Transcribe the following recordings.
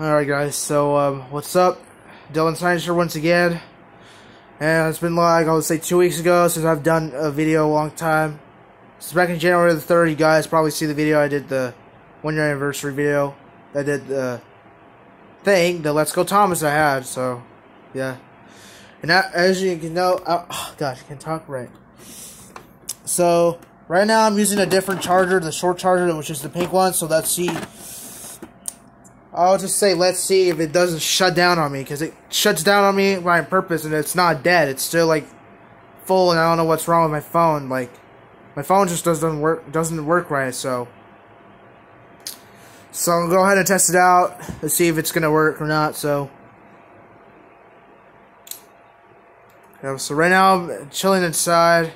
Alright guys, so um, what's up? Dylan here once again. And it's been like, I would say two weeks ago since I've done a video a long time. It's back in January the 3rd, you guys probably see the video I did the one year anniversary video. I did the thing, the Let's Go Thomas I had, so yeah. And that, as you can know, uh, oh gosh, I can't talk right. So, right now I'm using a different charger, the short charger, which is the pink one, so let's see I'll just say, let's see if it doesn't shut down on me, because it shuts down on me by purpose, and it's not dead. It's still like full, and I don't know what's wrong with my phone. Like my phone just doesn't work doesn't work right. So, so I'll go ahead and test it out. Let's see if it's gonna work or not. So, yeah, so right now I'm chilling inside.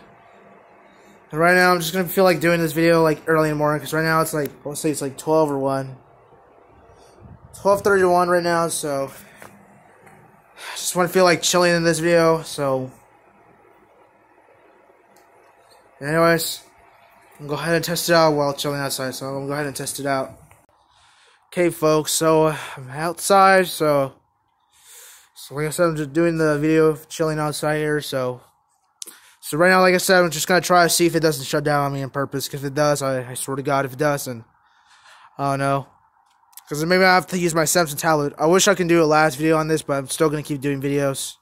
And right now I'm just gonna feel like doing this video like early in the morning, because right now it's like let's say it's like 12 or 1. 12:31 right now, so I just want to feel like chilling in this video. So, anyways, I'm gonna go ahead and test it out while chilling outside. So I'm gonna go ahead and test it out. Okay, folks. So I'm outside. So, so like I said, I'm just doing the video of chilling outside here. So, so right now, like I said, I'm just gonna try to see if it doesn't shut down on me on purpose. Because if it does, I, I swear to God, if it doesn't, I don't know. Because maybe I have to use my Samsung tablet. I wish I can do a last video on this, but I'm still going to keep doing videos.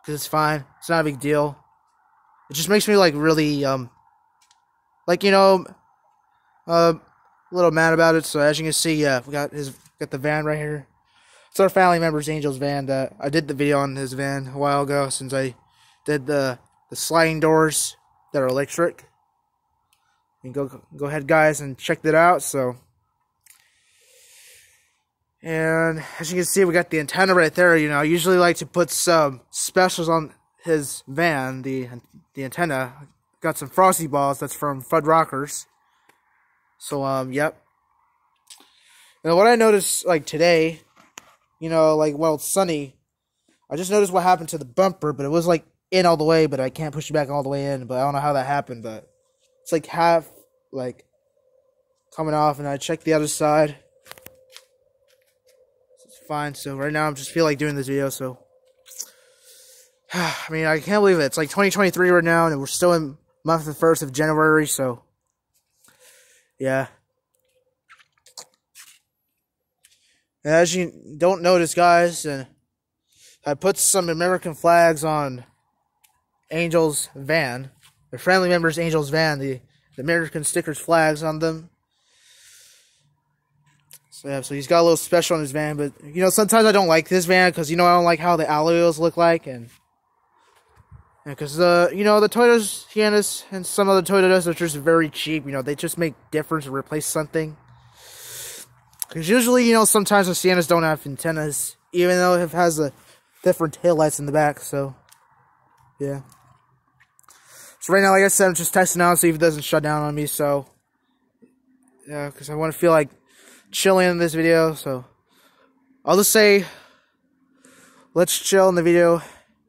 Because it's fine. It's not a big deal. It just makes me, like, really, um... Like, you know... Uh, a little mad about it. So, as you can see, yeah, we got his... Got the van right here. It's our family member's Angel's van. That I did the video on his van a while ago, since I did the, the sliding doors that are electric. You go, go ahead, guys, and check that out, so... And as you can see, we got the antenna right there. You know, I usually like to put some specials on his van, the the antenna. Got some frosty balls. That's from Fuddruckers. So, um, yep. And what I noticed, like, today, you know, like, well, it's sunny. I just noticed what happened to the bumper, but it was, like, in all the way, but I can't push it back all the way in. But I don't know how that happened, but it's, like, half, like, coming off. And I checked the other side fine. So right now I'm just feel like doing this video. So I mean I can't believe it. It's like 2023 right now, and we're still in month the first of January. So yeah. as you don't notice, guys, and I put some American flags on Angel's van, the family members Angel's van, the, the American stickers flags on them. So yeah, so he's got a little special on his van, but you know sometimes I don't like this van because you know I don't like how the alloy wheels look like, and because the you know the Toyotas, Siennas, and some of the Toyotas are just very cheap. You know they just make difference and replace something. Because usually you know sometimes the Siennas don't have antennas, even though it has a different tail lights in the back. So yeah. So right now, like I said, I'm just testing out see if it doesn't shut down on me. So yeah, because I want to feel like chilling in this video, so I'll just say let's chill in the video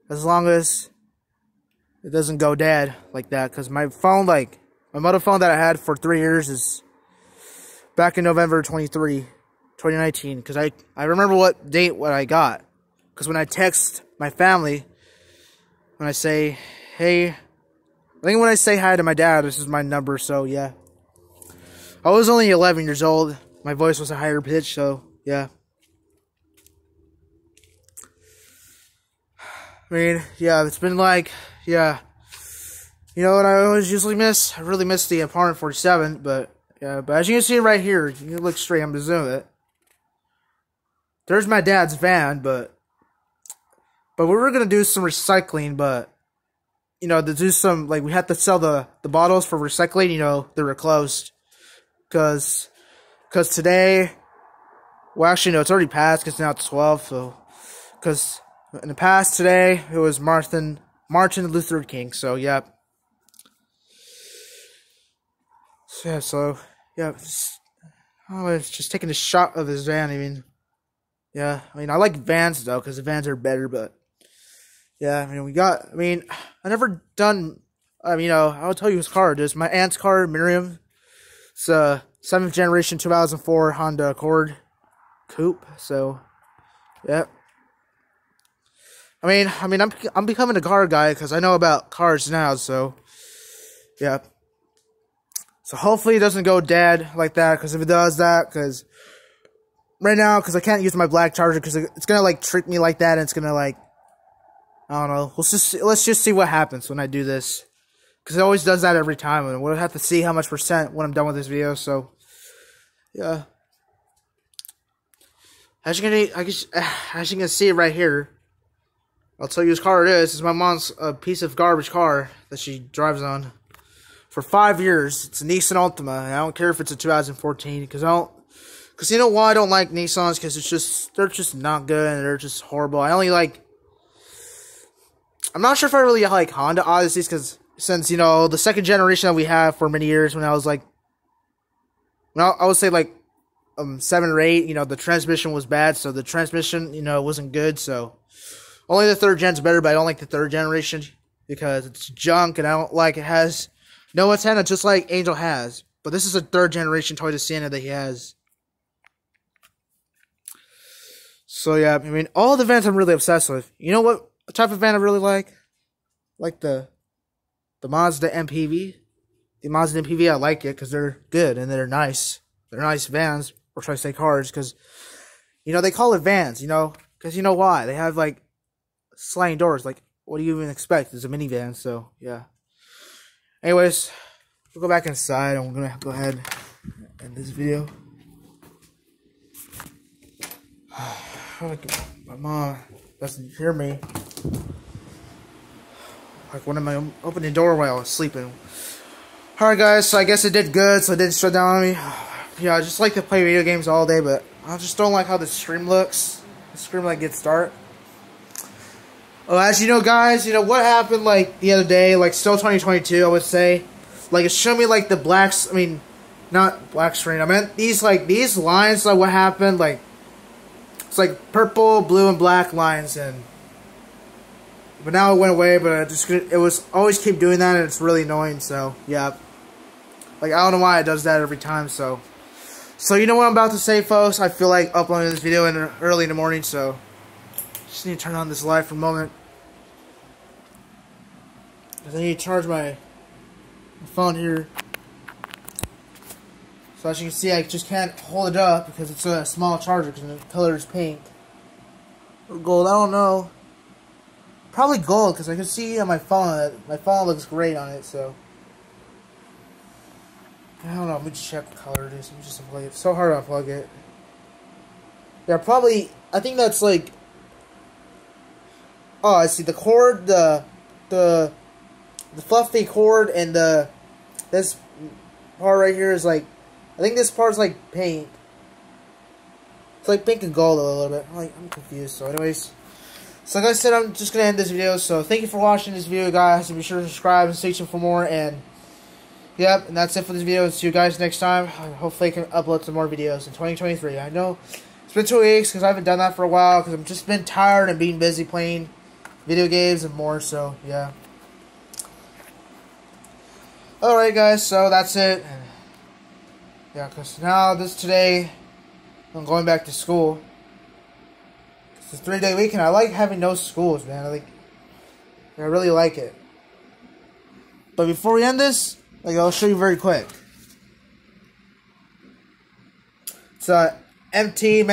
as long as it doesn't go dead like that because my phone like my mother phone that I had for three years is back in November 23 2019 because I I remember what date what I got. Because when I text my family when I say hey I think when I say hi to my dad this is my number so yeah. I was only 11 years old my voice was a higher pitch, so yeah. I mean, yeah, it's been like, yeah. You know what I always usually miss? I really miss the Apartment 47, but yeah, but as you can see right here, you can look straight, I'm gonna zoom it. There's my dad's van, but but we were gonna do some recycling, but you know, to do some like we had to sell the the bottles for recycling, you know, they were closed because because today, well, actually, no, it's already passed because now it's 12. So, because in the past today, it was Martin, Martin Luther King. So, yeah. So, yeah, so, yeah. Oh, it's just taking a shot of his van. I mean, yeah. I mean, I like vans, though, because the vans are better, but, yeah, I mean, we got, I mean, I never done, I mean, you know, I'll tell you his car. There's my aunt's car, Miriam. So seventh generation 2004 Honda Accord coupe. So Yep. I mean, I mean, I'm I'm becoming a car guy because I know about cars now. So, yeah. So hopefully it doesn't go dead like that. Because if it does that, because right now, because I can't use my black charger because it's gonna like trick me like that, and it's gonna like, I don't know. Let's just let's just see what happens when I do this. Because it always does that every time, and we'll have to see how much percent when I'm done with this video. So, yeah. As you can, I guess, as you can see right here, I'll tell you whose car it is. It's my mom's a piece of garbage car that she drives on for five years. It's a Nissan Altima, and I don't care if it's a 2014 because I don't. Because you know why I don't like Nissans? Because it's just they're just not good and they're just horrible. I only like. I'm not sure if I really like Honda Odysseys because since you know the second generation that we have for many years when I was like, well, I would say like um seven or eight. You know the transmission was bad, so the transmission you know wasn't good. So only the third gen's better, but I don't like the third generation because it's junk and I don't like it has no antenna, just like Angel has. But this is a third generation Toyota Sienna that he has. So yeah, I mean, all the vans I'm really obsessed with. You know what type of van I really like? Like the the Mazda MPV. The Mazda MPV, I like it because they're good and they're nice. They're nice vans, or should I say cars? Because you know they call it vans. You know, because you know why? They have like sliding doors. Like, what do you even expect? It's a minivan, so yeah. Anyways, we'll go back inside. I'm gonna go ahead and end this video. My mom doesn't hear me. Like when I'm opening the door while I was sleeping. Alright guys, so I guess it did good, so it didn't shut down on me. Yeah, I just like to play video games all day, but I just don't like how the stream looks. The stream like gets dark. Oh, as you know, guys, you know what happened like the other day, like still 2022, I would say. Like it showed me like the blacks. I mean, not black screen. I meant these like these lines. Like what happened? Like it's like purple, blue, and black lines, and but now it went away. But it just it was always keep doing that, and it's really annoying. So yeah, like I don't know why it does that every time. So so you know what I'm about to say, folks. I feel like uploading this video in early in the morning, so. Just need to turn on this light for a moment. Cause I need to charge my, my phone here. So as you can see, I just can't hold it up because it's a small charger because the color is pink. Or gold, I don't know. Probably gold because I can see on my phone that my phone looks great on it, so. I don't know, let me just check what color it is. Let me just unplug it. It's so hard to unplug it. Yeah, probably, I think that's like Oh, I see the cord, the the the fluffy cord, and the this part right here is like, I think this part's like pink. It's like pink and gold a little bit. I'm like I'm confused. So, anyways, so like I said, I'm just gonna end this video. So thank you for watching this video, guys, and be sure to subscribe and stay tuned for more. And yep, and that's it for this video. See you guys next time. Hopefully, I can upload some more videos in 2023. I know it's been two weeks because I haven't done that for a while because I've just been tired and being busy playing video games and more. So yeah. Alright guys, so that's it. Yeah, because now this today, I'm going back to school. It's a three day weekend. I like having no schools, man. I like, I really like it. But before we end this, like I'll show you very quick. So uh, MT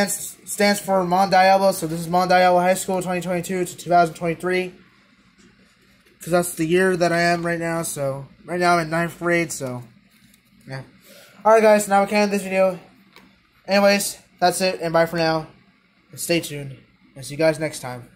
stands for Mount Diablo, so this is Mount Diablo High School 2022 to 2023. Because that's the year that I am right now, so right now I'm in ninth grade, so yeah. Alright guys, now we can end this video. Anyways, that's it, and bye for now. Stay tuned. And see you guys next time.